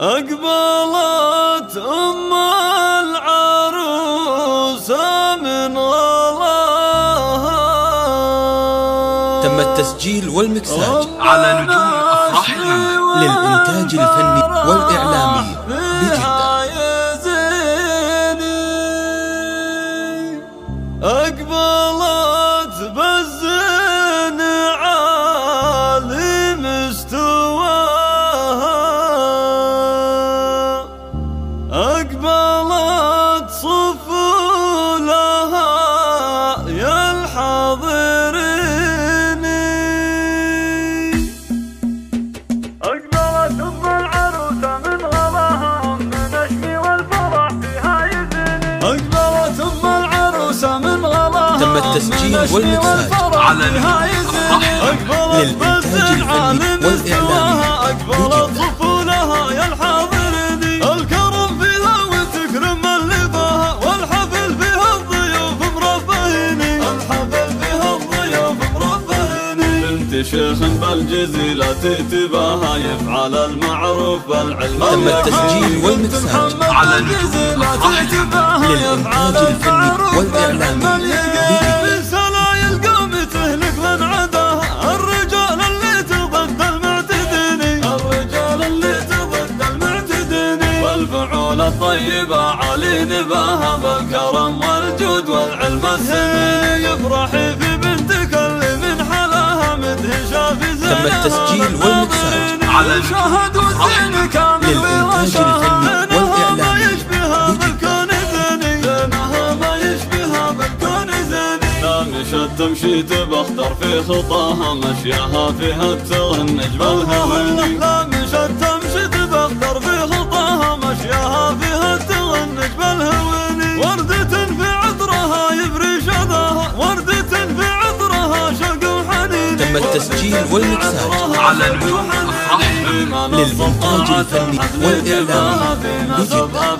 أقبلت أم العروسة من غلاها. تم التسجيل والمكساج على نجوم العامة للإنتاج الفني والإعلامي بجدة. أقبلت تم التسجيل والمكساج على فيها للإنتاج الفني والإعلامي. أقبلت صفولها يا الحاضرين الكرم فيها وتكرم اللي باها والحفل فيها الضيوف مرفهين الحفل فيها الضيوف مرفهين بنت شيخ بالجزيلة تتباها يفعل المعروف بالعلم تم التسجيل والمكساج على نجوم الأفراح للإنتاج الفني والإعلامي الطيبة علي نباها بالكرم والجود والعلم السمين يفرح في بنتك اللي من حلاها مدهشة في زينها. تم التسجيل والمكساج على شهد والزين كامل الفني والإعلامي. يشبهها. بالكون ثاني زينها ما يشبهها بالكون ثاني لا مشت تمشي تبختر في خطاها مشياها فيها تغنج بالهواني لا تم التسجيل والمكساج على نجوم الأفراح للإنتاج الفني والإعلامي بجدة